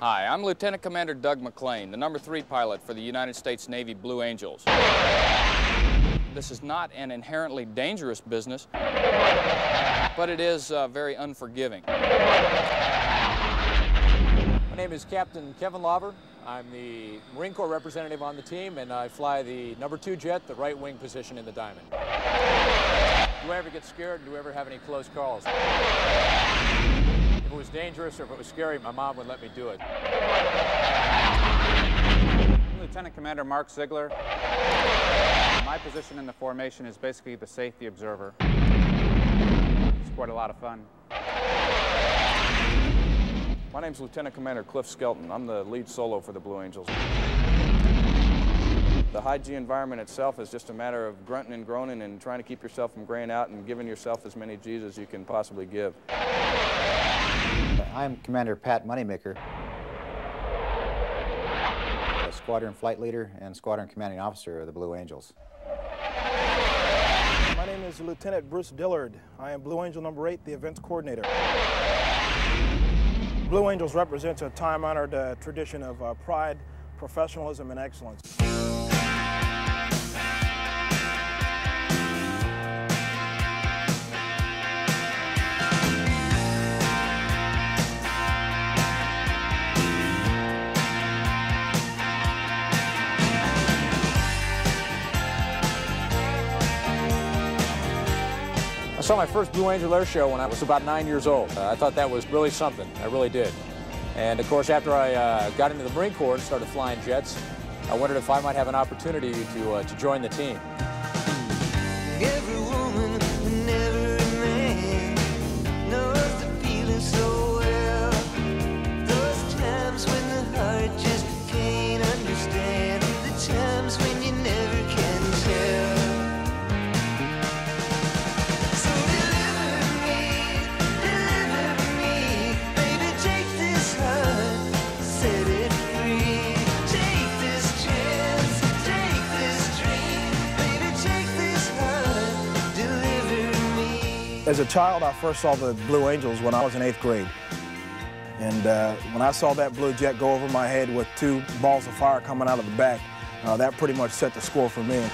Hi, I'm Lieutenant Commander Doug McClain, the number three pilot for the United States Navy Blue Angels. This is not an inherently dangerous business, but it is uh, very unforgiving. My name is Captain Kevin Lauber. I'm the Marine Corps representative on the team, and I fly the number two jet, the right wing position in the Diamond. Do I ever get scared? Do I ever have any close calls? If it was dangerous or if it was scary, my mom would let me do it. Lieutenant Commander Mark Ziegler. My position in the formation is basically the safety observer. It's quite a lot of fun. My name's Lieutenant Commander Cliff Skelton. I'm the lead solo for the Blue Angels. The high G environment itself is just a matter of grunting and groaning and trying to keep yourself from graying out and giving yourself as many G's as you can possibly give. I'm Commander Pat Moneymaker, squadron flight leader and squadron commanding officer of the Blue Angels. My name is Lieutenant Bruce Dillard. I am Blue Angel number 8, the events coordinator. Blue Angels represents a time-honored uh, tradition of uh, pride, professionalism, and excellence. Saw my first Blue Angel Air Show when I was about nine years old. Uh, I thought that was really something. I really did. And of course, after I uh, got into the Marine Corps and started flying jets, I wondered if I might have an opportunity to, uh, to join the team. As a child, I first saw the Blue Angels when I was in eighth grade. And uh, when I saw that blue jet go over my head with two balls of fire coming out of the back, uh, that pretty much set the score for me.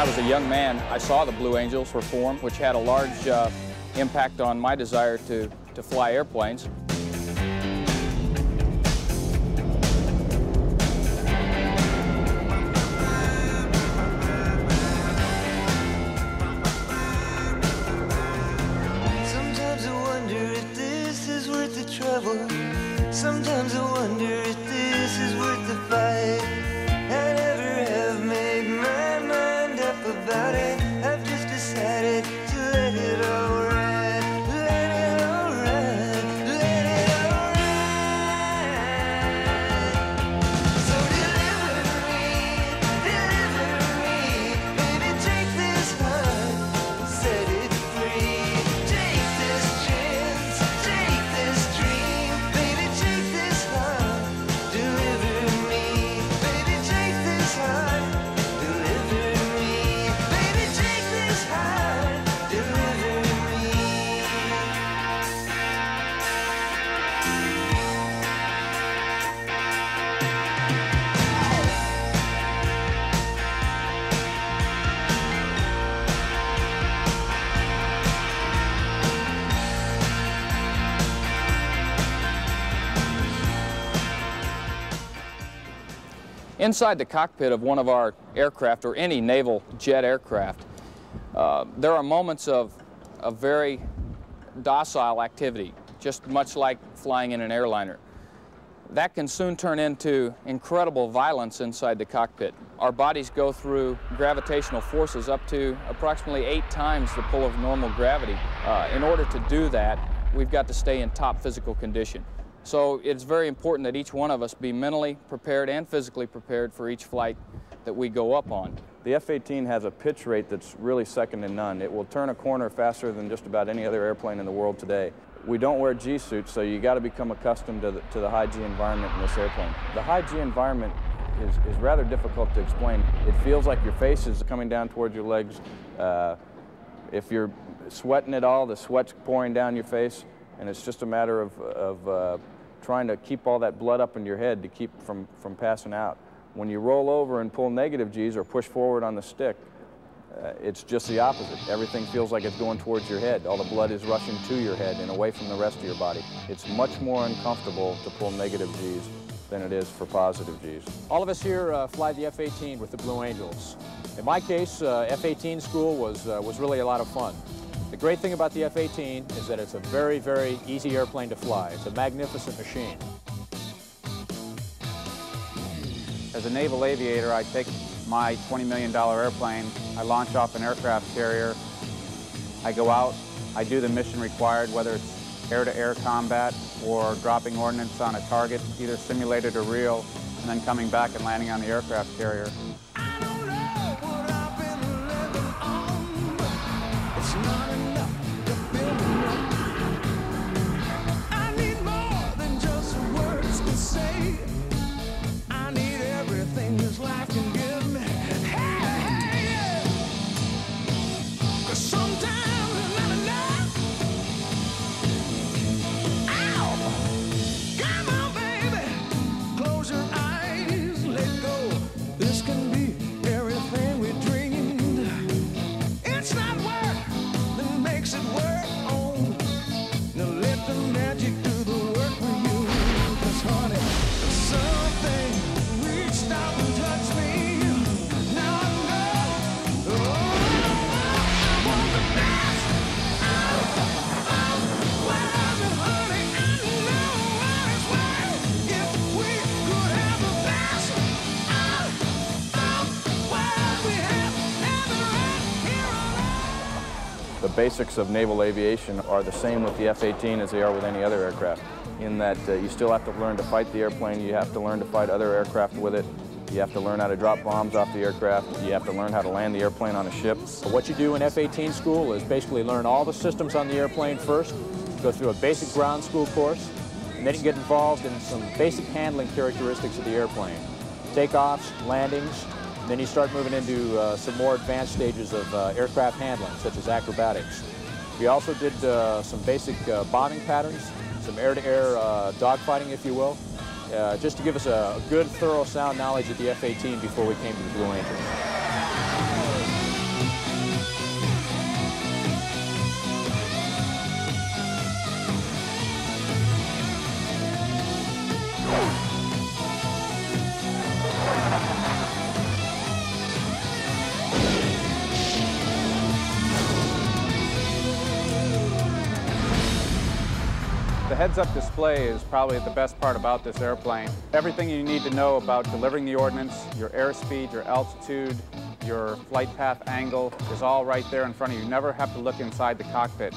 I was a young man, I saw the Blue Angels perform, which had a large uh, impact on my desire to, to fly airplanes. Inside the cockpit of one of our aircraft, or any naval jet aircraft, uh, there are moments of, of very docile activity, just much like flying in an airliner. That can soon turn into incredible violence inside the cockpit. Our bodies go through gravitational forces up to approximately eight times the pull of normal gravity. Uh, in order to do that, we've got to stay in top physical condition. So it's very important that each one of us be mentally prepared and physically prepared for each flight that we go up on. The F-18 has a pitch rate that's really second to none. It will turn a corner faster than just about any other airplane in the world today. We don't wear G suits, so you got to become accustomed to the, to the high G environment in this airplane. The high G environment is, is rather difficult to explain. It feels like your face is coming down towards your legs. Uh, if you're sweating at all, the sweat's pouring down your face, and it's just a matter of, of uh, trying to keep all that blood up in your head to keep from, from passing out. When you roll over and pull negative G's or push forward on the stick, uh, it's just the opposite. Everything feels like it's going towards your head. All the blood is rushing to your head and away from the rest of your body. It's much more uncomfortable to pull negative G's than it is for positive G's. All of us here uh, fly the F-18 with the Blue Angels. In my case, uh, F-18 school was, uh, was really a lot of fun. Great thing about the F-18 is that it's a very, very easy airplane to fly. It's a magnificent machine. As a naval aviator, I take my $20 million airplane, I launch off an aircraft carrier, I go out, I do the mission required, whether it's air-to-air combat or dropping ordnance on a target, either simulated or real, and then coming back and landing on the aircraft carrier. Say. I need everything this life can basics of naval aviation are the same with the F-18 as they are with any other aircraft, in that uh, you still have to learn to fight the airplane, you have to learn to fight other aircraft with it, you have to learn how to drop bombs off the aircraft, you have to learn how to land the airplane on a ship. What you do in F-18 school is basically learn all the systems on the airplane first, go through a basic ground school course, and then you get involved in some basic handling characteristics of the airplane. Takeoffs, landings, then you start moving into uh, some more advanced stages of uh, aircraft handling, such as acrobatics. We also did uh, some basic uh, bombing patterns, some air-to-air uh, dogfighting, if you will, uh, just to give us a, a good, thorough, sound knowledge of the F-18 before we came to the Blue Angels. Heads-up display is probably the best part about this airplane. Everything you need to know about delivering the ordnance, your airspeed, your altitude, your flight path angle is all right there in front of you. You never have to look inside the cockpit.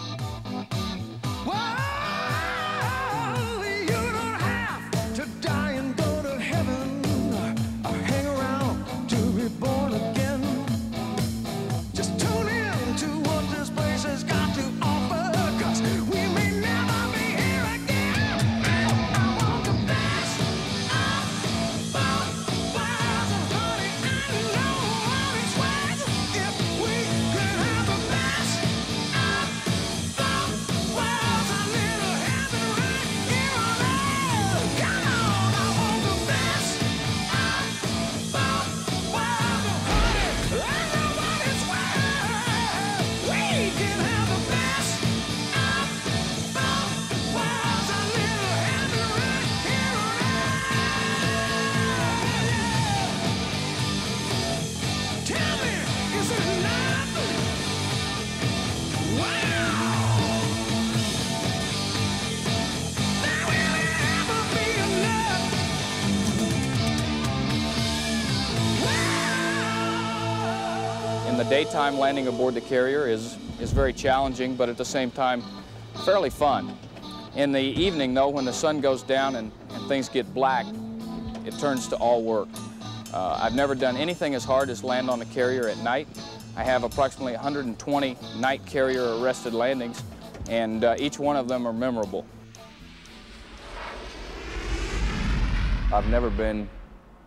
Daytime, landing aboard the carrier is, is very challenging, but at the same time, fairly fun. In the evening, though, when the sun goes down and, and things get black, it turns to all work. Uh, I've never done anything as hard as land on a carrier at night. I have approximately 120 night carrier arrested landings, and uh, each one of them are memorable. I've never been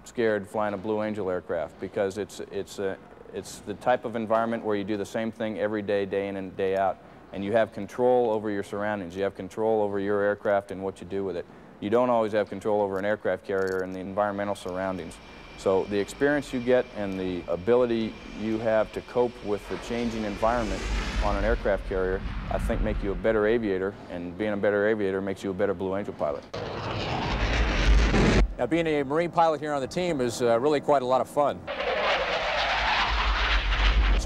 scared flying a Blue Angel aircraft because it's, it's, a, it's the type of environment where you do the same thing every day, day in and day out, and you have control over your surroundings. You have control over your aircraft and what you do with it. You don't always have control over an aircraft carrier and the environmental surroundings. So the experience you get and the ability you have to cope with the changing environment on an aircraft carrier, I think make you a better aviator, and being a better aviator makes you a better Blue Angel pilot. Now, being a Marine pilot here on the team is uh, really quite a lot of fun.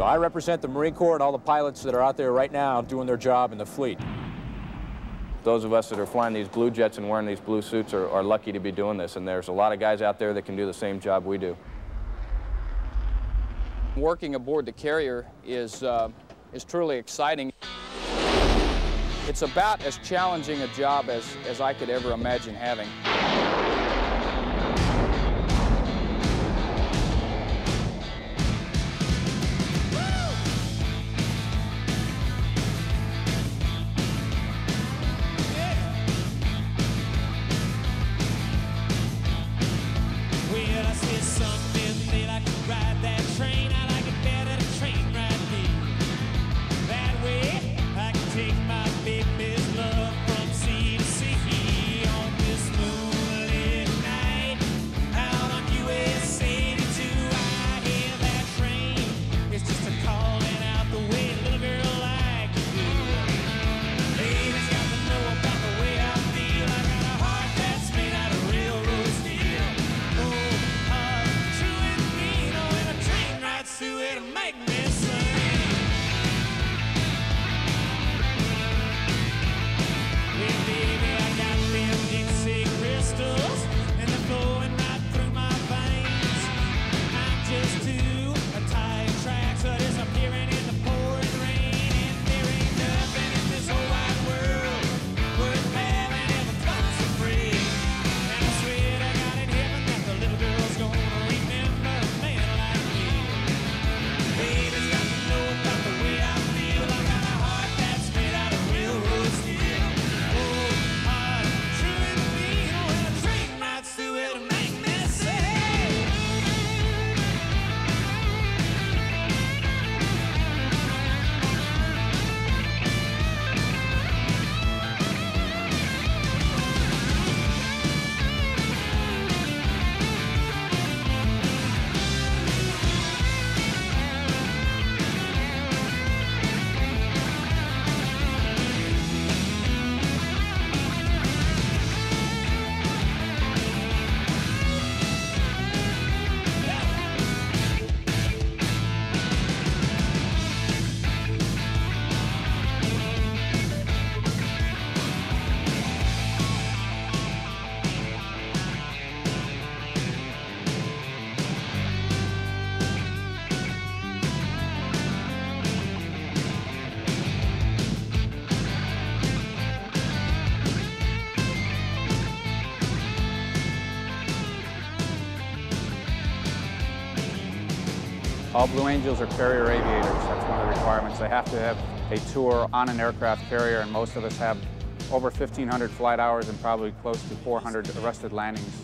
So I represent the Marine Corps and all the pilots that are out there right now doing their job in the fleet. Those of us that are flying these blue jets and wearing these blue suits are, are lucky to be doing this, and there's a lot of guys out there that can do the same job we do. Working aboard the carrier is, uh, is truly exciting. It's about as challenging a job as, as I could ever imagine having. All Blue Angels are carrier aviators. That's one of the requirements. They have to have a tour on an aircraft carrier, and most of us have over 1,500 flight hours and probably close to 400 arrested landings.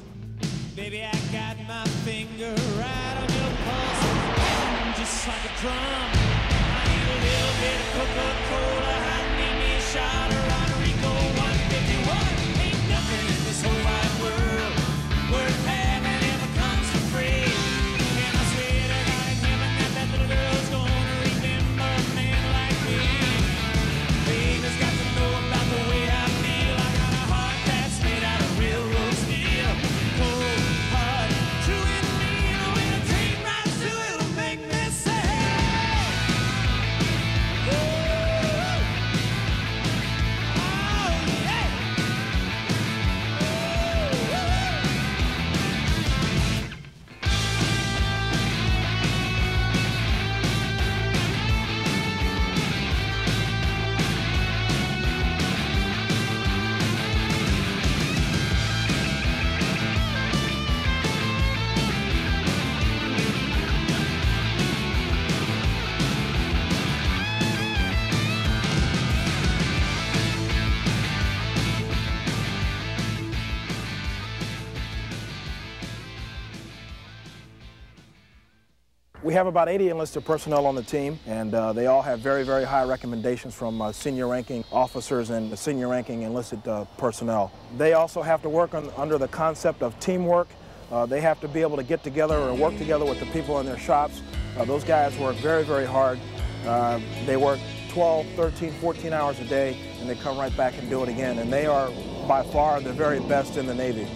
Baby, I got my finger right on your pulse, just like a drum. I need a little bit of Coca-Cola. Have about 80 enlisted personnel on the team, and uh, they all have very, very high recommendations from uh, senior ranking officers and senior ranking enlisted uh, personnel. They also have to work on, under the concept of teamwork. Uh, they have to be able to get together and work together with the people in their shops. Uh, those guys work very, very hard. Uh, they work 12, 13, 14 hours a day, and they come right back and do it again. And they are by far the very best in the Navy.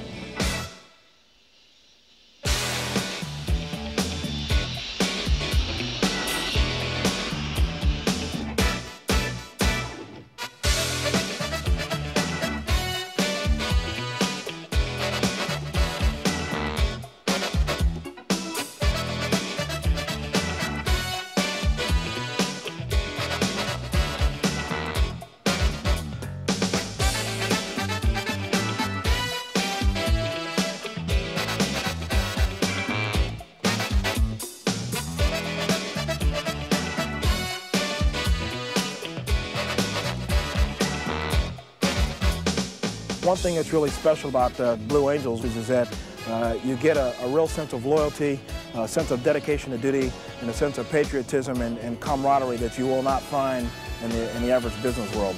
One thing that's really special about the Blue Angels is, is that uh, you get a, a real sense of loyalty, a sense of dedication to duty, and a sense of patriotism and, and camaraderie that you will not find in the, in the average business world.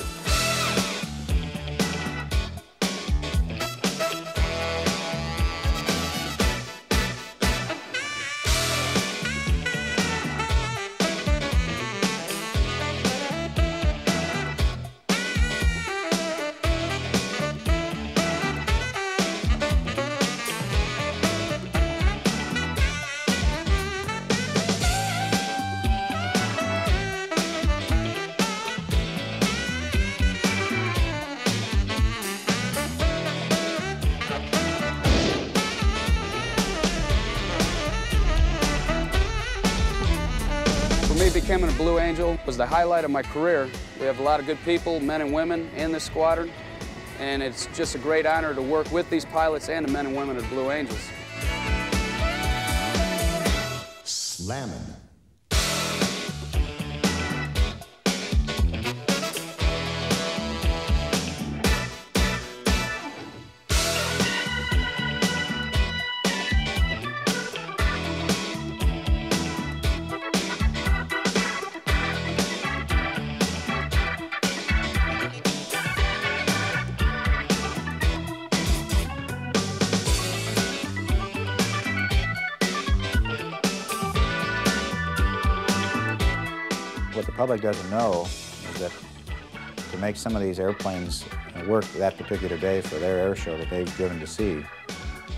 Becoming a Blue Angel was the highlight of my career. We have a lot of good people, men and women, in this squadron, and it's just a great honor to work with these pilots and the men and women of Blue Angels. Slammin'. Public doesn't know is that to make some of these airplanes work that particular day for their air show that they've driven to see,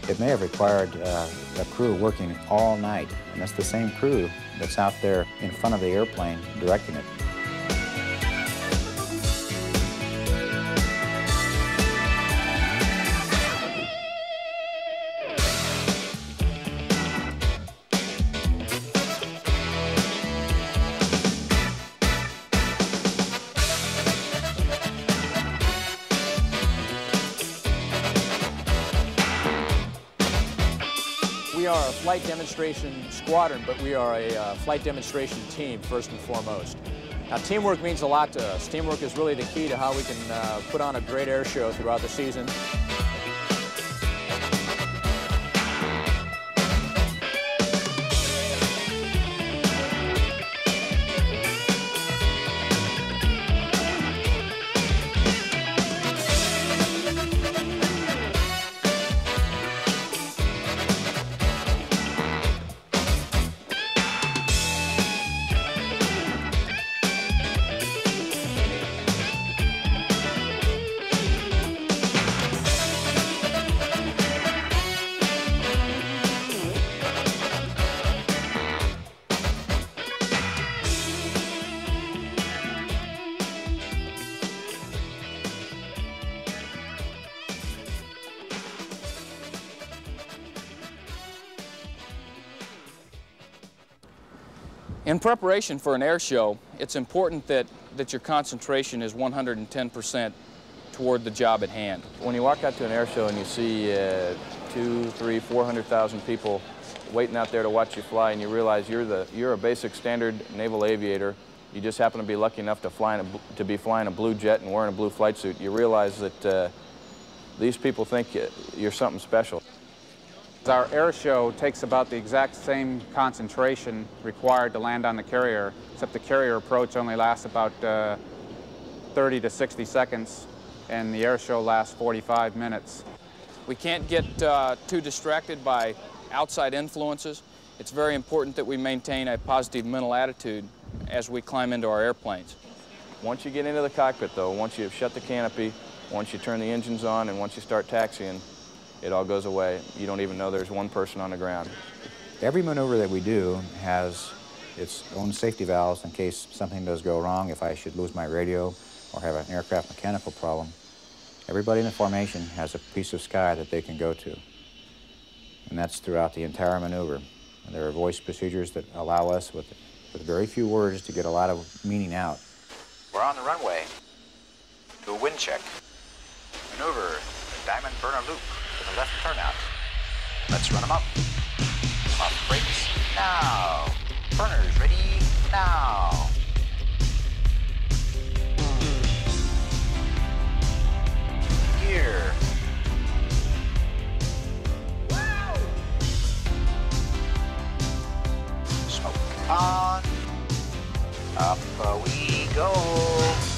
it may have required uh, a crew working all night, and that's the same crew that's out there in front of the airplane directing it. Demonstration squadron, but we are a uh, flight demonstration team first and foremost. Now, teamwork means a lot to us. Teamwork is really the key to how we can uh, put on a great air show throughout the season. In preparation for an air show, it's important that, that your concentration is 110% toward the job at hand. When you walk out to an air show and you see uh, two, three, four hundred thousand people waiting out there to watch you fly, and you realize you're the you're a basic standard naval aviator. You just happen to be lucky enough to fly a, to be flying a blue jet and wearing a blue flight suit. You realize that uh, these people think you're something special. Our air show takes about the exact same concentration required to land on the carrier, except the carrier approach only lasts about uh, 30 to 60 seconds, and the air show lasts 45 minutes. We can't get uh, too distracted by outside influences. It's very important that we maintain a positive mental attitude as we climb into our airplanes. Once you get into the cockpit, though, once you have shut the canopy, once you turn the engines on, and once you start taxiing, it all goes away. You don't even know there's one person on the ground. Every maneuver that we do has its own safety valves in case something does go wrong, if I should lose my radio or have an aircraft mechanical problem. Everybody in the formation has a piece of sky that they can go to. And that's throughout the entire maneuver. And there are voice procedures that allow us, with, with very few words, to get a lot of meaning out. We're on the runway. Do a wind check. Maneuver the diamond burner loop to the left turnout. Let's run them up. Off brakes now. Burners ready now. Gear. Wow. Smoke on. Up we go.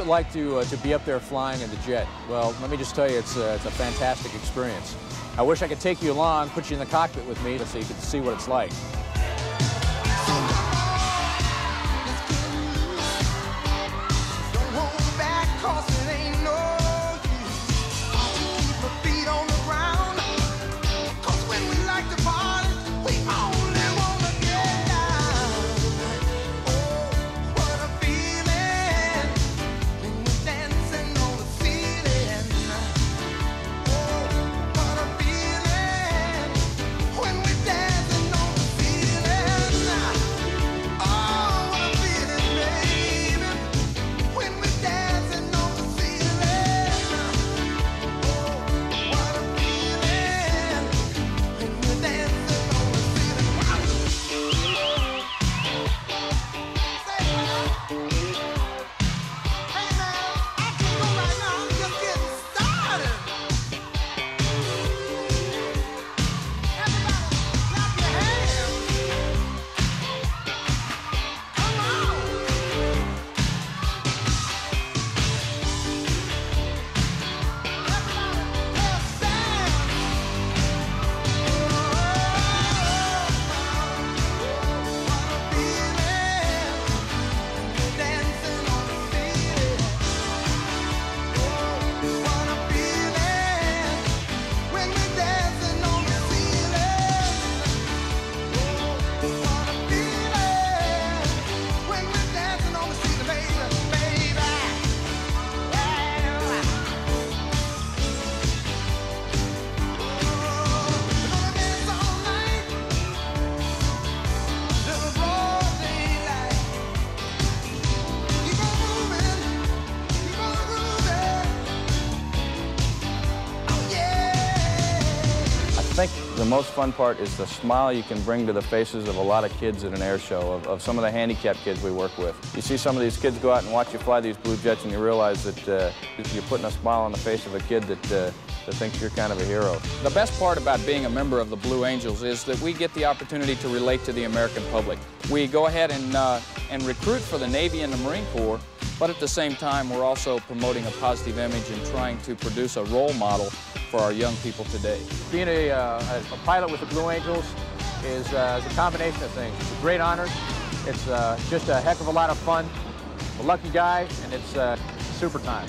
It like to, uh, to be up there flying in the jet? Well, let me just tell you, it's, uh, it's a fantastic experience. I wish I could take you along, put you in the cockpit with me so you could see what it's like. Most fun part is the smile you can bring to the faces of a lot of kids at an air show, of, of some of the handicapped kids we work with. You see some of these kids go out and watch you fly these Blue Jets and you realize that uh, you're putting a smile on the face of a kid that, uh, that thinks you're kind of a hero. The best part about being a member of the Blue Angels is that we get the opportunity to relate to the American public. We go ahead and, uh, and recruit for the Navy and the Marine Corps, but at the same time, we're also promoting a positive image and trying to produce a role model for our young people today. Being a, uh, a pilot with the Blue Angels is, uh, is a combination of things. It's a great honor. It's uh, just a heck of a lot of fun. A lucky guy, and it's uh, super time.